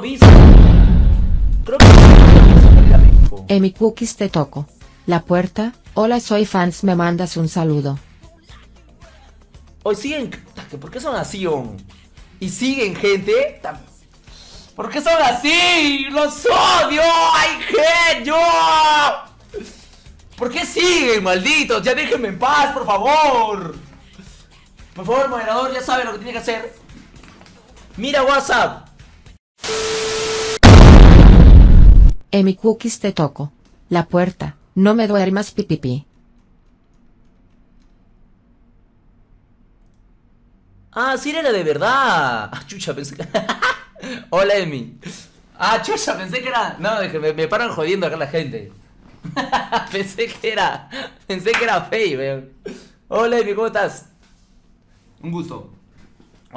visto. Creo que... Emi Cookies te toco. La puerta, hola soy fans me mandas un saludo. Hoy siguen... ¿Por qué son así, on? Y siguen, gente. ¿Por qué son así? ¡Los odio! ¡Ay, gente! ¡Yo! ¿Por qué siguen, malditos? Ya déjenme en paz, por favor. Por favor, moderador, ya sabe lo que tiene que hacer. Mira WhatsApp. Emi Cookies te toco. La puerta, no me duermas pipipi. Ah, sí era de verdad. Ah, chucha, pensé que... Hola, Emi. Ah, chucha, pensé que era... No, me, me paran jodiendo acá la gente. pensé que era... Pensé que era fake, weón. Hola, Emi, ¿cómo estás? Un gusto.